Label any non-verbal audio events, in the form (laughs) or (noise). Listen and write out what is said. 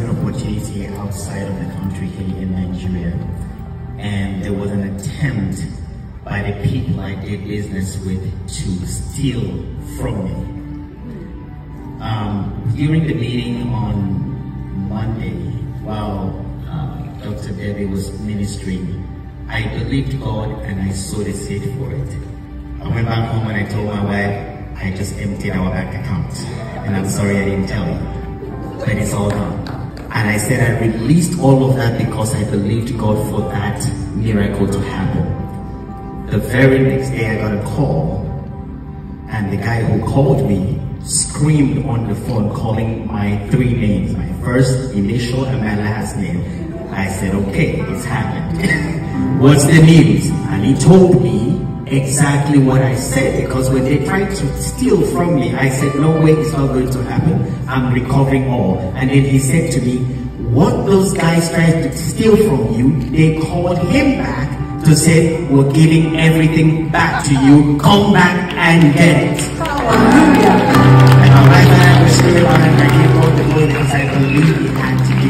investment opportunity outside of the country here in Nigeria. And there was an attempt by the people I did business with to steal from me. Um, during the meeting on Monday, while uh, Dr. Debbie was ministering, I believed God and I sowed a seed for it. I went back home and I told my wife, I just emptied our bank account. And I'm sorry I didn't tell you. But it's all done. And I said I released all of that because I believed God for that miracle to happen. The very next day I got a call and the guy who called me screamed on the phone calling my three names, my first initial and my last name. I said, okay, it's happened. (laughs) What's the news? And he told me exactly what I said because when they tried to steal from me, I said, no way, it's not going to happen. I'm recovering all. And then he said to me, what those guys tried to steal from you, they called him back to say, we're giving everything back to you. Come back and get it. Wife and I still I all the because I believe it had to